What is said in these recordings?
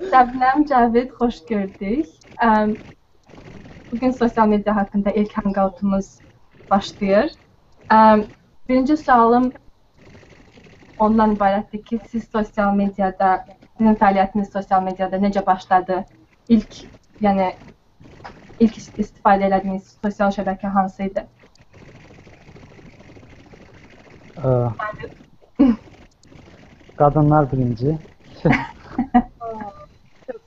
Şəbnəm Cəvid, xoş gördük. Um, bugün sosial media haqqında ilk hangoutumuz başlayır. Um, birinci sualım ondan ibarətdir ki, siz sosial mediada, sizin fəaliyyətiniz sosial mediada necə başladı? İlk, yəni ilk istifadə etdiyiniz sosial şəbəkə hansı idi? Qadınlar birinci.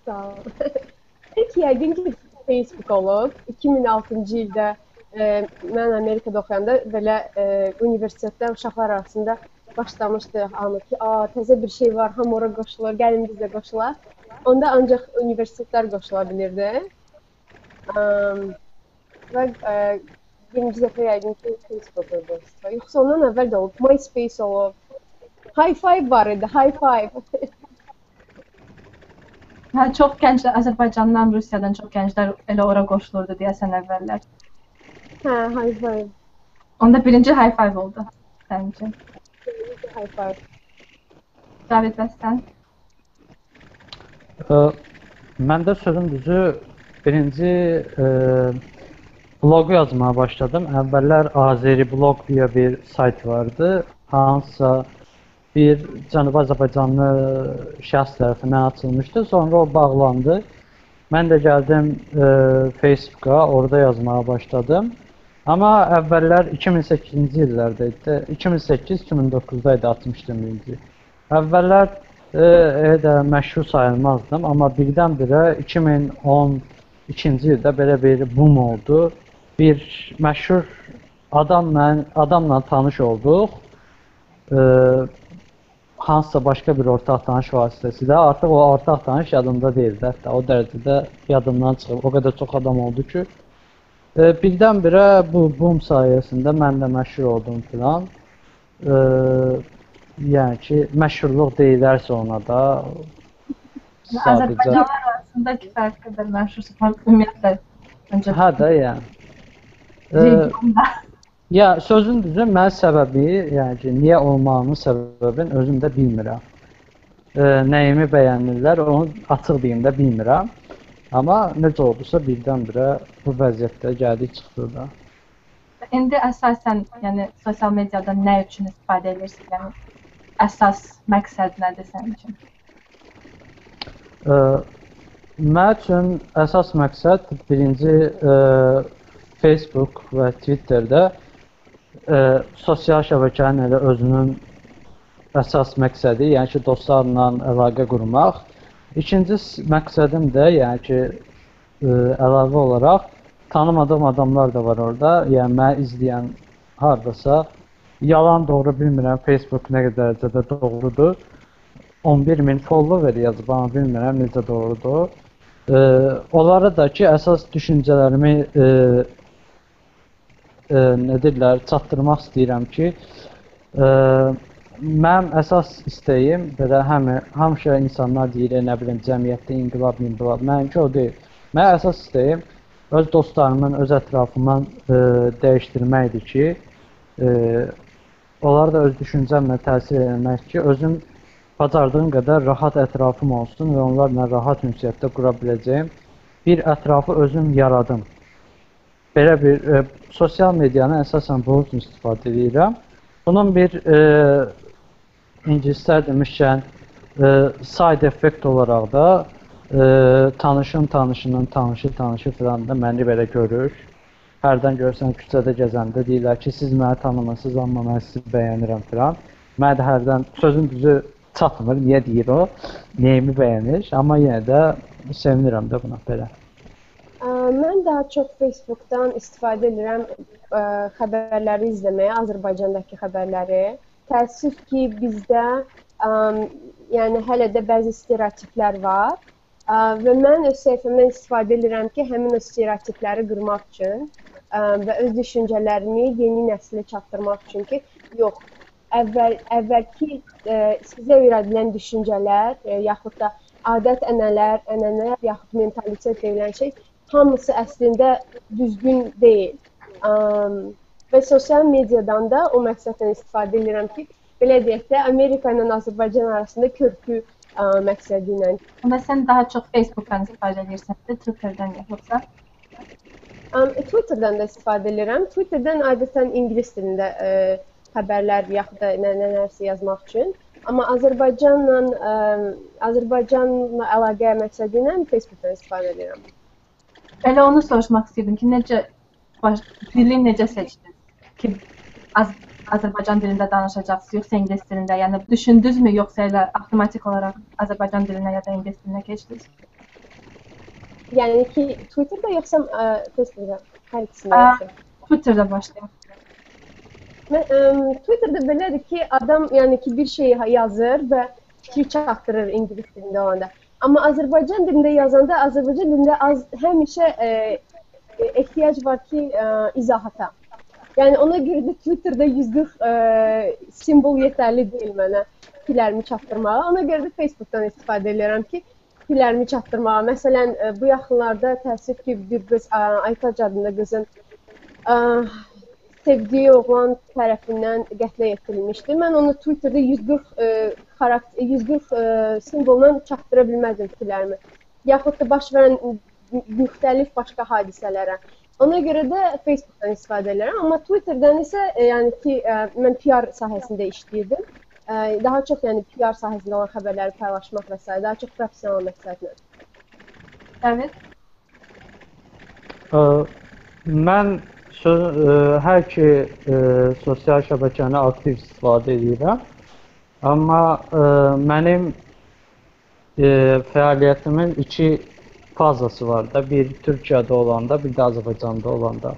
Sağ ol. Peki yəqin ki Facebook olub. 2006-cı ildə e, mən Amerikada oxuyanda belə e, universitetdə uşaqlar arasında başlamışdı hamı ki, "A, təzə bir şey var, hamı ora qoşulur, gəlin biz də qoşulaq." Onda ancaq universitetlər qoşula bilirdi. Um, və e, birinci dəfə yəqin ki Facebook oldu. Yoxsa ondan əvvəl də olub. MySpace olub. High Five var idi, High Five. Hə, çox gənclər Azərbaycandan, Rusiyadan çox gənclər elə ora qoşulurdu deyəsən əvvəllər. hə, High Five. Onda birinci high five oldu səncə. High Five. Cavid bəs sən? Ə, mən də sözün düzü birinci ə, bloqu yazmağa başladım. Əvvəllər Azeri blog deyə bir sayt vardı. Hansısa bir Cənubi Azərbaycanlı şəxs tərəfindən açılmışdı. Sonra o bağlandı. Mən də gəldim ə, Facebooka, orada yazmağa başladım. Amma əvvəllər 2008-ci illərdə idi. 2008-2009-da idi atmışdım birinci. Əvvəllər e, elə də məşhur sayılmazdım, amma birdən-birə 2012-ci ildə belə bir boom oldu. Bir məşhur adamla adamla tanış olduq. E, hansısa başqa bir ortaq tanış vasitəsilə artıq o ortaq tanış yadımda deyildi. Hətta o dərəcədə yadımdan çıxıb. O qədər çox adam oldu ki, e, birdən-birə bu boom sayəsində mən də məşhur oldum filan. E, yəni ki, məşhurluq deyilərsə ona da sadəcə Azərbaycanlılar arasındakı fərq qədər məşhursan ümumiyyətlə hə də yəni. E. Ya sözün düzü mən səbəbi, yəni ki, niyə olmağımın səbəbini özüm də bilmirəm. E, nəyimi bəyənirlər, onu açıq deyim də bilmirəm. Amma necə oldusa birdən-birə bu vəziyyətdə gəldik çıxdıq da. İndi əsasən, yəni sosial mediada nə üçün istifadə edirsən? Yəni əsas məqsəd nədir sənin üçün? Ə, Mənim üçün əsas məqsəd birinci ə, Facebook və Twitterdə ə, sosial şəbəkənin elə özünün əsas məqsədi, yəni ki, dostlarla əlaqə qurmaq. İkinci məqsədim də, yəni ki, ə, əlavə olaraq tanımadığım adamlar da var orada. Yəni məni izləyən hardasa yalan doğru bilmirəm Facebook nə qədər dərəcədə doğrudur. 11 min follower yazıb amma bilmirəm necə doğrudur. Ə, onlara da ki, əsas düşüncələrimi ə, ə, nə deyirlər, çatdırmaq istəyirəm ki, ə, mənim əsas istəyim belə həm həmişə insanlar deyir, nə bilim, cəmiyyətdə inqilab, inqilab. Mənimki o deyil. Mənim əsas istəyim öz dostlarımın, öz ətrafımdan ə, dəyişdirməkdir ki, ə, onlara da öz düşüncəmlə təsir etmək ki, özüm bacardığım qədər rahat ətrafım olsun və onlarla rahat ünsiyyətdə qura biləcəyim bir ətrafı özüm yaradım. Belə bir e, sosial medianı əsasən bunun üçün istifadə edirəm. Bunun bir e, ingilislər demişkən e, side effect olaraq da e, tanışın tanışının tanışı tanışı filan da məni belə görür. Hərdən görsən küçədə gəzəndə deyirlər ki, siz məni tanımırsınız, amma mən sizi bəyənirəm filan. Mən də hərdən sözün düzü çatmır, niyə deyir o? Neyimi bəyənir, amma yenə də sevinirəm də buna belə. Mən daha çox Facebookdan istifadə edirəm ə, xəbərləri izləməyə, Azərbaycandakı xəbərləri. Təəssüf ki, bizdə ə, yəni hələ də bəzi stereotiplər var. Ə, və mən öz səhifəmdən istifadə edirəm ki, həmin o stereotipləri qırmaq üçün ə, və öz düşüncələrimi yeni nəslə çatdırmaq üçün ki, yox, əvvəl əvvəlki ə, sizə öyrədilən düşüncələr, ə, yaxud da adət-ənənələr, ənənələr yaxud mentalitet deyilən şey hamısı əslində düzgün deyil. Və sosial mediadan da o məqsədlə istifadə edirəm ki, belə deyək də Amerika ilə Azərbaycan arasında körpü ə, məqsədi ilə. Amma sən daha çox Facebookdan istifadə edirsən, də Twitterdən yoxsa? Um, Twitterdən də istifadə edirəm. Twitterdən adətən ingilis dilində ə, xəbərlər yaxud da nə nələrsə yazmaq üçün. Amma Azərbaycanla ə, Azərbaycanla əlaqə məqsədi ilə Facebookdan istifadə edirəm. Elə onu soruşmaq istəyirdim ki, necə baş, dili necə seçdiniz? Ki Az Azərbaycan dilində danışacaqsınız, yoxsa ingilis dilində? Yəni düşündünüzmü, yoxsa elə avtomatik olaraq Azərbaycan dilinə ya da ingilis dilinə keçdiniz? Yəni ki, Twitterdə yoxsa Facebookda? Hər ikisində. Twitterdə başlayaq. Mən ə, Twitterdə belədir ki, adam yəni ki bir şey yazır və fikri çatdırır ingilis dilində olanda. Amma Azərbaycan dilində yazanda Azərbaycan dilində az həmişə ə, ehtiyac var ki, ə, izahata. Yəni ona görə də Twitterdə 140 ə, simvol yetərli deyil mənə fikirlərimi çatdırmağa. Ona görə də Facebookdan istifadə edirəm ki, fikirlərimi çatdırmağa. Məsələn, ə, bu yaxınlarda təəssüf ki, bir qız ə, Aytac adında qızın ə, sevdiyi oğlan tərəfindən qətlə yetirilmişdi. Mən onu Twitterdə 140 ə, xarakter 140 ə, simvolla çatdıra bilməzdim fikirlərimi. Yaxud da baş verən müxtəlif başqa hadisələrə. Ona görə də Facebookdan istifadə edirəm, amma Twitterdən isə e, yəni ki, e, mən PR sahəsində işləyirdim. E, daha çox yəni PR sahəsində olan xəbərləri paylaşmaq və s. daha çox professional məqsədlə. Evet. Ə, mən sö ə, hər ki ə, sosial şəbəkəni aktiv istifadə edirəm. Amma ə, mənim ə, fəaliyyətimin iki fazası var da. Bir Türkiyədə olanda, bir də Azərbaycanda olanda.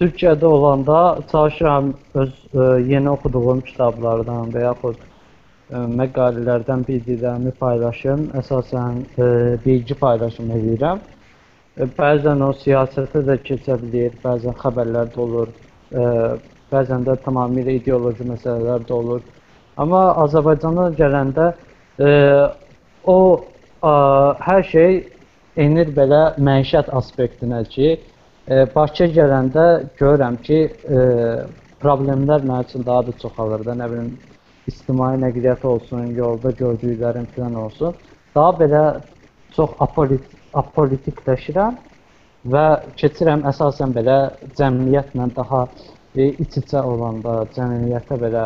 Türkiyədə olanda çalışıram öz ə, e, yeni oxuduğum kitablardan və yaxud ə, e, məqalələrdən bildiklərimi paylaşım. Əsasən ə, e, bilgi paylaşım edirəm. Ə, bəzən o siyasətə də keçə bilər, bəzən xəbərlər də olur. Ə, bəzən də tamamilə ideoloji məsələlər də olur. Amma Azərbaycana gələndə ə, o ə, hər şey enir belə məişət aspektinə ki, e, Bakıya gələndə görürəm ki, e, problemlər mənim üçün daha da çoxalır da, nə bilim, ictimai nəqliyyat olsun, yolda gördüklərim falan olsun. Daha belə çox apolit apolitikləşirəm və keçirəm əsasən belə cəmiyyətlə daha e, iç-içə olanda, cəmiyyətə belə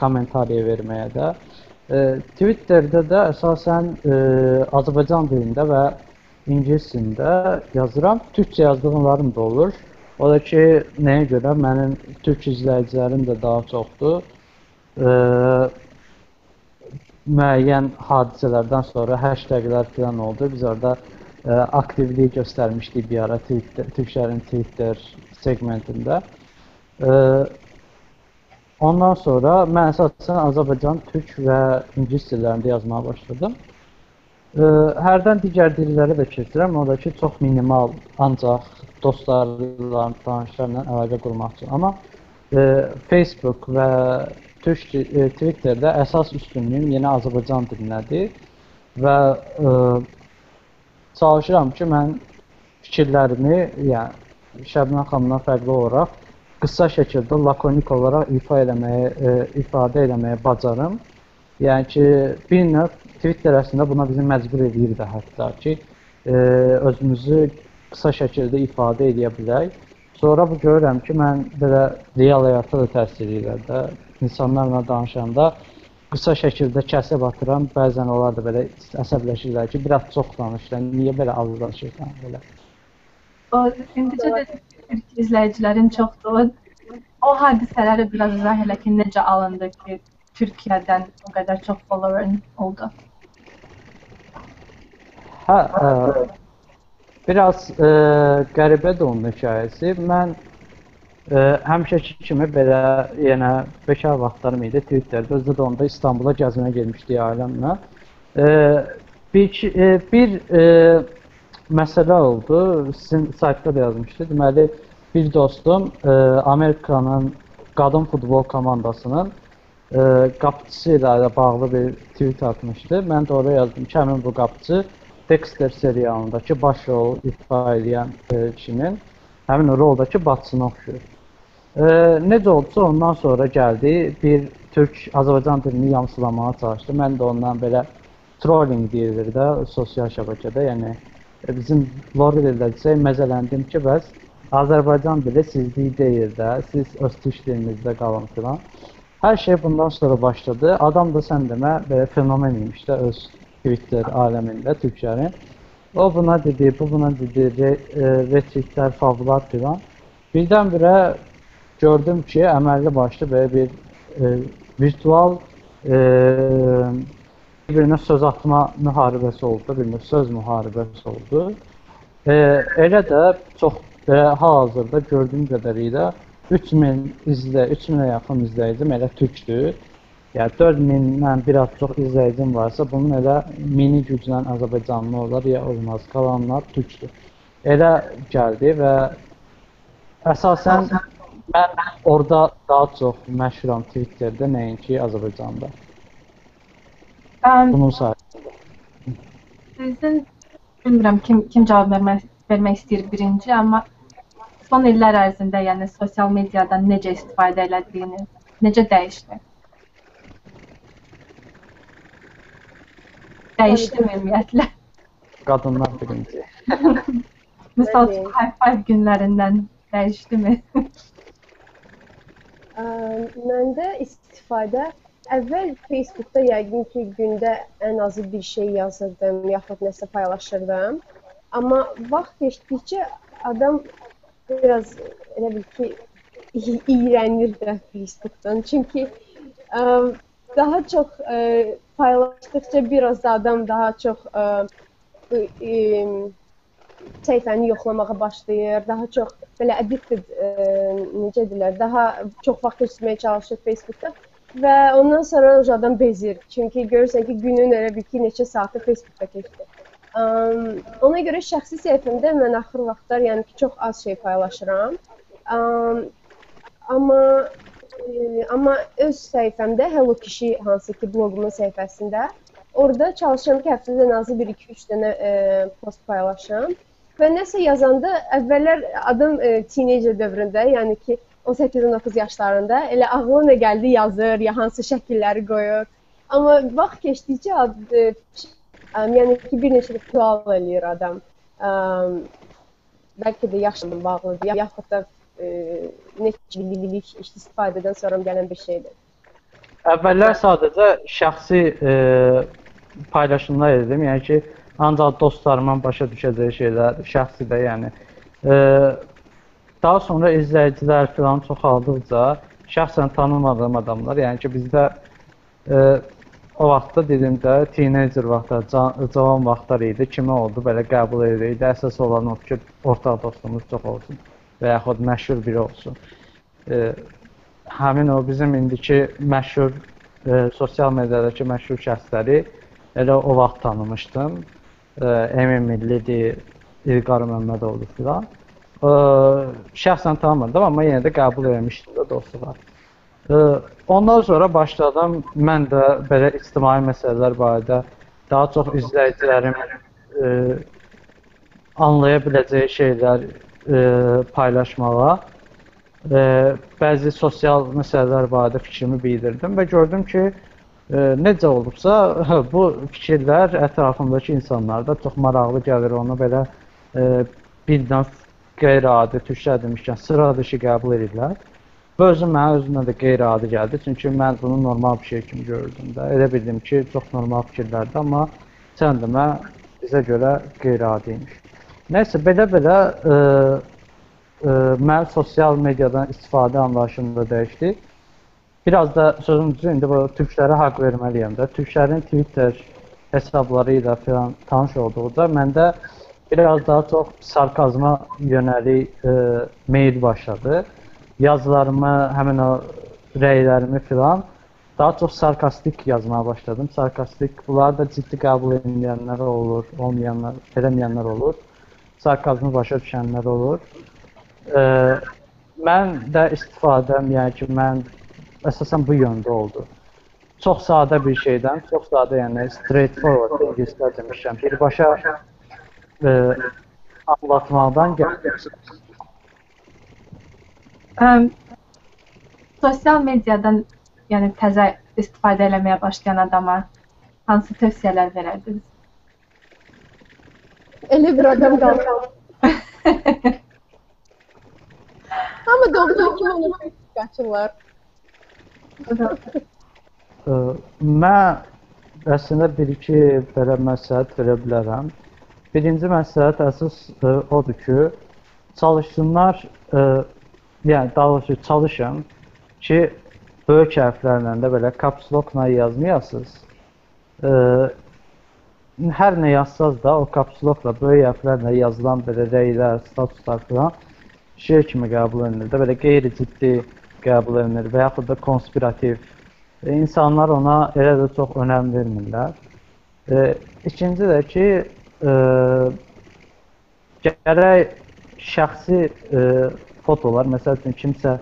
kommentariya verməyə də. Twitterdə də əsasən ə, Azərbaycan dilində və ingilis dilində yazıram. Türkcə yazdığımlarım da olur. O da ki, nəyə görə mənim türk izləyicilərim də daha çoxdur. Ə, müəyyən hadisələrdən sonra hashtaglər falan oldu. Biz orada ə, aktivlik göstərmişdik bir ara Twitter, Türklərin Twitter segmentində. Ə, Ondan sonra mən əsasən Azərbaycan, türk və ingilis dillərində yazmağa başladım. Hərdən digər dilləri də keçirəm, o da ki, çox minimal, ancaq dostlarla, tanışlarla əlaqə qurmaq üçün. Amma e, Facebook və türk e, Twitterdə əsas üstünlüyüm yenə Azərbaycan dilindədir və e, çalışıram ki, mən fikirlərimi, yəni Şəbnəm xanımdan fərqli olaraq qısa şəkildə lakonik olaraq ifa eləməyə, e, ifadə eləməyə bacarım. Yəni ki, bir növ Twitter əslində buna bizi məcbur edir də hətta ki, e, özümüzü qısa şəkildə ifadə edə bilək. Sonra bu görürəm ki, mən belə real həyata da təsir edir də. İnsanlarla danışanda qısa şəkildə kəsib atıram. Bəzən onlar da belə əsəbləşirlər ki, biraz çox danışırsan, niyə belə az danışırsan belə. İndicə də izləyicilərin çoxdur. O hadisələri biraz izah elə ki, necə alındı ki, Türkiyədən o qədər çox followerin oldu. Hə, ə, e, biraz ə, e, qəribədir onun hekayəsi. Mən ə, e, həmişəki kimi belə yenə bekar vaxtlarım idi Twitterdə. Özdə də onda İstanbula gəzməyə getmişdik ailəmlə. Ə, bir ə, bir ə, məsələ oldu. Sizin saytda da yazmışdı. Deməli, bir dostum e, Amerikanın qadın futbol komandasının e, qapıçısı ilə bağlı bir tweet atmışdı. Mən də oraya yazdım ki, həmin bu qapıçı Dexter serialındakı baş rol ifa edən e, kişinin həmin o roldakı bacısına oxşuyur. E, necə oldusa ondan sonra gəldi bir türk Azərbaycan dilini yamsılamağa çalışdı. Mən də ondan belə trolling deyilir də sosial şəbəkədə. Yəni bizim Floridə desək məzələndim ki, bəs Azərbaycan dili sizlik deyil də, siz öz türk dilinizdə qalın filan. Hər şey bundan sonra başladı. Adam da sən demə belə fenomen imiş də öz Twitter aləmində türklərin. O buna dedi, bu buna dedi, re, e, retweetlər, favlar filan. Birdən-birə gördüm ki, əməlli başlı belə bir e, virtual e, bir-birinə söz atma müharibəsi oldu, bir söz müharibəsi oldu. E, elə də çox belə hal-hazırda gördüyüm qədərilə 3000 izlə, 3000-ə yaxın izləyicim elə türkdür. Yəni 4000-dən bir az çox izləyicim varsa, bunun elə mini güclə Azərbaycanlı olar ya olmaz. Qalanlar türkdür. Elə gəldi və əsasən mən orada daha çox məşhuram Twitterdə nəinki Azərbaycanda. Um, Bunun sayəsində. sizin bilmirəm kim kim cavab vermək vermək istəyir birinci, amma son illər ərzində, yəni sosial mediadan necə istifadə elədiyiniz, necə dəyişdi? Dəyişdi ümumiyyətlə. Qadınlar birinci. Misal Bəli. üçün high five günlərindən dəyişdimi? Ə, Məndə istifadə əvvəl Facebookda yəqin ki, gündə ən azı bir şey yazırdım, yaxud nəsə paylaşırdım. Amma vaxt keçdikcə adam biraz elə bil ki, iyrənir də Facebookdan. Çünki ə, daha çox ə, paylaşdıqca biraz da adam daha çox ə, ə, ə, səhifəni yoxlamağa başlayır. Daha çox belə addicted ə, necə deyirlər, daha çox vaxt keçirməyə çalışır Facebookda və ondan sonra o adam bezir. Çünki görürsən ki, günün elə bir ki, neçə saatı Facebookda keçdi. Um, ona görə şəxsi səhifəmdə mən axır vaxtlar yəni ki, çox az şey paylaşıram. Um, amma e, amma öz səhifəmdə Hello Kişi hansı ki, bloqumun səhifəsində orada çalışıram ki, həftədə ən azı 1-2-3 dənə e, post paylaşım. Və nəsə yazanda əvvəllər adam e, teenager dövründə, yəni ki 18-19 yaşlarında elə ağlına nə gəldi yazır, ya hansı şəkilləri qoyur. Amma vaxt keçdikcə e, əm, yəni ki bir neçə sual eləyir adam. Əm, bəlkə də yaşla bağlıdır, ya- yaxud da e, neçə illik istifadədən sonra gələn bir şeydir. Əvvəllər sadəcə şəxsi e, paylaşımlar edirdim. Yəni ki, ancaq dostlarımın başa düşəcəyi şeylər, şəxsi də yəni. E, daha sonra izləyicilər falan çoxaldıqca şəxsən tanımadığım adamlar, yəni ki, bizdə e, o vaxtda dedim də teenager vaxtlar, can, cavan vaxtlar idi. Kimə oldu belə qəbul edirdi. Əsas olan o ki, ortaq dostumuz çox olsun və yaxud məşhur biri olsun. E, həmin o bizim indiki məşhur e, sosial mediadakı məşhur şəxsləri elə o vaxt tanımışdım. E, Emin Millidir, İlqar Məmmədoğlu filan. Şəxsən tanımırdım, amma yenə də qəbul etmişdim də dostluğa. Ondan sonra başladım mən də belə ictimai məsələlər barədə daha çox izləyicilərim e, anlaya biləcəyi şeylər e, paylaşmağa e, bəzi sosial məsələlər barədə fikrimi bildirdim və gördüm ki, e, necə olubsa bu fikirlər ətrafımdakı insanlarda çox maraqlı gəlir. Onu belə e, bir növ qeyri-adi türkçə demişkən sıra dışı qəbul edirlər. Bu özüm mənə özümə də qeyri-adi gəldi, çünki mən bunu normal bir şey kimi görürdüm də. Elə bildim ki, çox normal fikirlərdir, amma sən demə bizə görə qeyri-adi imiş. Nəysə belə-belə e, e, mənim sosial mediadan istifadə anlayışım da dəyişdi. Biraz da sözüm düzü indi bu türklərə haqq verməliyəm də. Türklərin Twitter hesabları ilə falan tanış olduqda məndə biraz daha çox sarkazma yönəlik e, meyil başladı. Yazılarımı, həmin o rəylərimi filan daha çox sarkastik yazmağa başladım. Sarkastik, bunları da ciddi qəbul edənlər olur, olmayanlar, edəməyənlər olur. Sarkazmı başa düşənlər olur. Ə, mən də istifadəm, yəni ki, mən əsasən bu yöndə oldu. Çox sadə bir şeydən, çox sadə, yəni straightforward ingiliscə demişəm. Birbaşa ə, anlatmaqdan gəldi. Əm, sosial mediadan yəni təzə istifadə eləməyə başlayan adama hansı tövsiyələr verərdiniz? Elə bir adam qaldı. Amma doğrudan kim onu qaçırlar? Ə, Mən əslində bir-iki belə məsləhət verə bilərəm. Birinci məsləhət əsas ə, odur ki, çalışsınlar, ə, yəni daha doğrusu çalışın ki, böyük hərflərlə də belə caps lock-la yazmayasınız. Ə, hər nə yazsaz da o caps lock-la böyük hərflərlə yazılan belə rəylər, statuslar filan şeir kimi qəbul edilir də belə qeyri-ciddi qəbul edilir və yaxud da konspirativ E, insanlar ona elə də çox önəm vermirlər. E, ikinci də ki, e, gərək şəxsi e, fotolar, məsəl üçün kimsə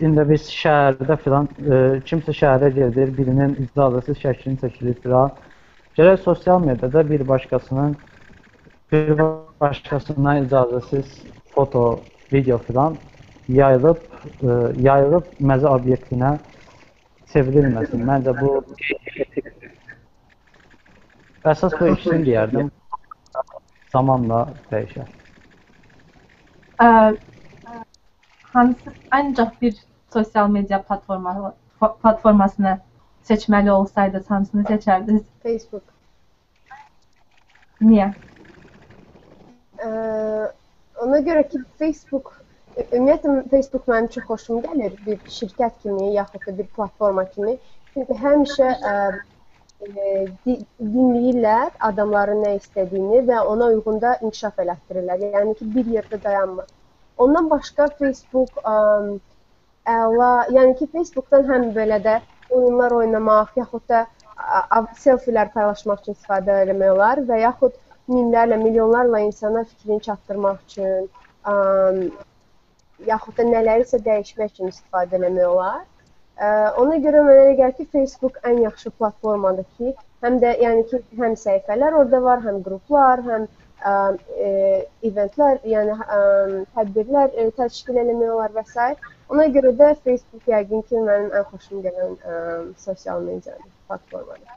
indi biz şəhərdə filan e, kimsə şəhərə gedir, birinin icazəsiz şəklini çəkilir filan. Gərək sosial mediada bir başqasının bir başqasından icazəsiz foto, video filan yayılıb e, yayılıb məzə obyektinə çevrilməsin. Məncə bu əsas bu ikisini deyərdim. Zamanla dəyişər. Ə, hansı ancaq bir sosial media platforma platformasını seçməli olsaydınız hansını seçərdiniz? Facebook. Niyə? Ə, ona görə ki, Facebook ümumiyyətlə Facebook mənim çox xoşum gəlir bir şirkət kimi yaxud da bir platforma kimi. Çünki həmişə ə, ə, dinləyirlər adamların nə istədiyini və ona uyğun da inkişaf elətdirirlər. Yəni ki, bir yerdə dayanmır. Ondan başqa Facebook ə, əla, yəni ki, Facebookdan həm belə də oyunlar oynamaq, yaxud da selfilər paylaşmaq üçün istifadə etmək olar və yaxud minlərlə, milyonlarla insana fikrini çatdırmaq üçün, ə, yaxud da nələrisə dəyişmək üçün istifadə etmək olar. Ona görə mənə elə gəlir ki, Facebook ən yaxşı platformadır ki, həm də yəni ki, həm səhifələr orada var, həm qruplar, həm ə, e, eventlər, yəni ə, tədbirlər ə, təşkil etmək olar və s. Ona görə də Facebook yəqin ki, mənim ən xoşum gələn ə, sosial media platformadır.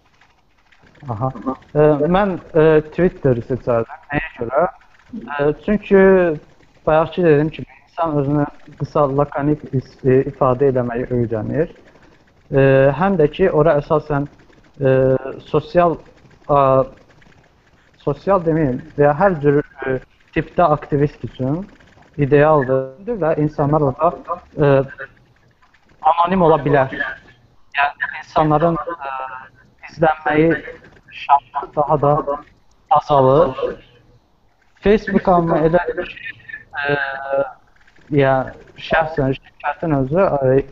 Aha. Ə, mən ə, Twitter-i seçərdim. Nəyə görə? Ə, çünki bayaqçı dedim ki, insan özünü qısa, lakonik e, ifadə etməyi öyrənir. E, həm də ki, ora əsasən e, sosial a, sosial deməyim və hər cür e, tipdə aktivist üçün idealdır və insanlar orada e, anonim ola bilər. Yəni insanların e, izlənməyi şansı daha da azalır. Facebook amma elə ya şəxsən şirkətin özü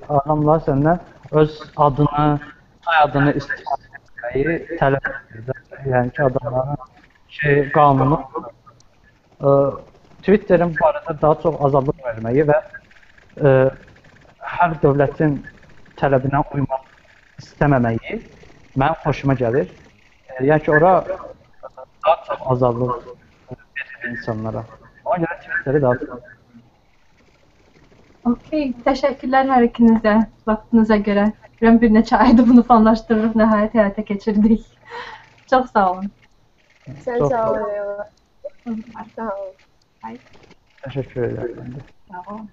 adamlar səndən öz adını, soyadını etməyi tələb edir. Yəni ki, adamların şey qanunu ə, Twitterin bu arada daha çox azadlıq verməyi və ə, hər dövlətin tələbinə uymaq istəməməyi mənim xoşuma gəlir. Yəni ki, ora daha çox azadlıq verir insanlara. Ona görə Twitteri daha çox Okey, təşəkkürlər hər ikinizə vaxtınıza görə. Görəm bir neçə aydır bunu planlaşdırırıq, nəhayət həyata keçirdik. Çox sağ olun. Sən sağ ol. Sağ ol. Təşəkkür edirəm. Sağ olun.